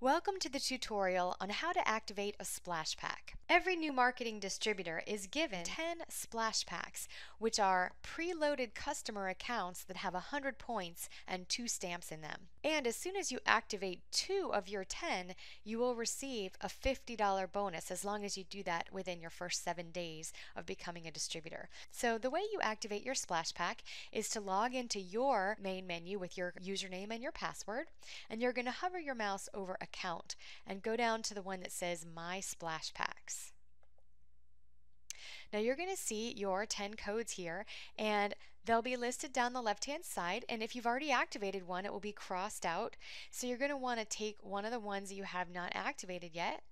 Welcome to the tutorial on how to activate a Splash Pak. Every new marketing distributor is given 10 Splash Paks, which are preloaded customer accounts that have 100 points and two stamps in them. And as soon as you activate two of your 10, you will receive a $50 bonus as long as you do that within your first seven days of becoming a distributor. So the way you activate your Splash Pak is to log into your main menu with your username and your password, and you're going to hover your mouse over a account and go down to the one that says My Splash Paks. Now you're going to see your 10 codes here and they'll be listed down the left hand side and if you've already activated one it will be crossed out. So you're going to want to take one of the ones you have not activated yet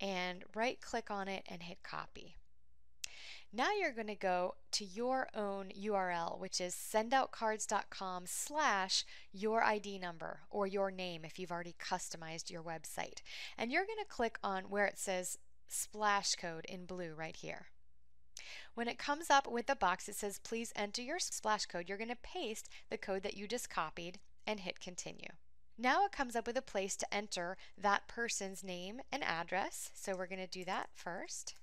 and right click on it and hit copy. Now you're going to go to your own URL, which is sendoutcards.com slash your ID number or your name if you've already customized your website. And you're going to click on where it says splash code in blue right here. When it comes up with the box that says please enter your splash code, you're going to paste the code that you just copied and hit continue. Now it comes up with a place to enter that person's name and address. So we're going to do that first.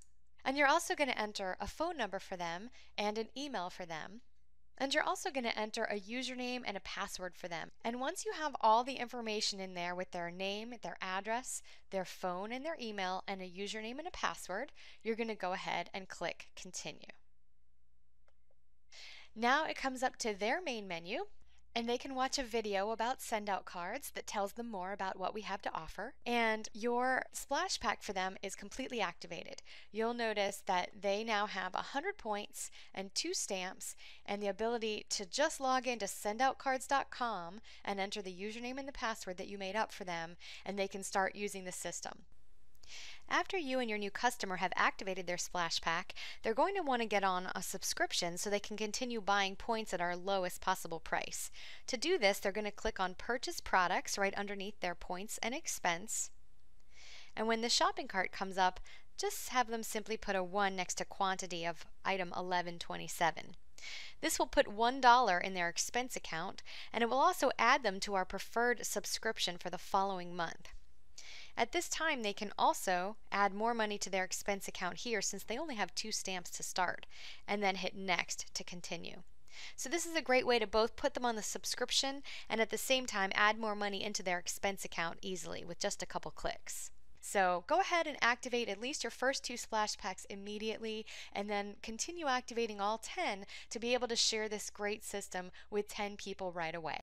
And you're also going to enter a phone number for them and an email for them. And you're also going to enter a username and a password for them. And once you have all the information in there with their name, their address, their phone and their email, and a username and a password, you're going to go ahead and click continue. Now it comes up to their main menu and they can watch a video about Sendoutcards that tells them more about what we have to offer. And your Splash Pak for them is completely activated. You'll notice that they now have 100 points and two stamps and the ability to just log into sendoutcards.com and enter the username and the password that you made up for them, and they can start using the system. After you and your new customer have activated their Splash Pak, they're going to want to get on a subscription so they can continue buying points at our lowest possible price. To do this, they're going to click on Purchase Products right underneath their points and expense. And when the shopping cart comes up, just have them simply put a 1 next to quantity of item 1127. This will put $1 in their expense account, and it will also add them to our preferred subscription for the following month. At this time, they can also add more money to their expense account here since they only have two stamps to start, and then hit next to continue. So this is a great way to both put them on the subscription and at the same time add more money into their expense account easily with just a couple clicks. So go ahead and activate at least your first two Splash Paks immediately and then continue activating all 10 to be able to share this great system with 10 people right away.